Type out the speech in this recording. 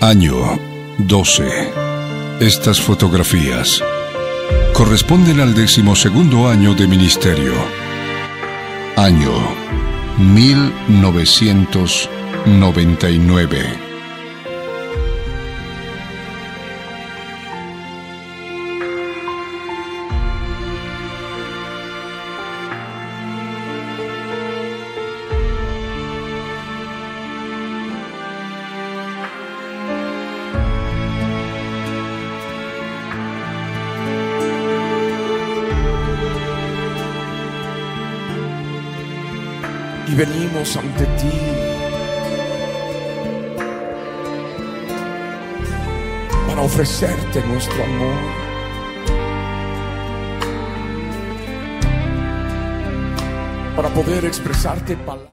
Año 12. Estas fotografías corresponden al decimosegundo año de ministerio. Año 1999. Y venimos ante ti. Para ofrecerte nuestro amor. Para poder expresarte palabras.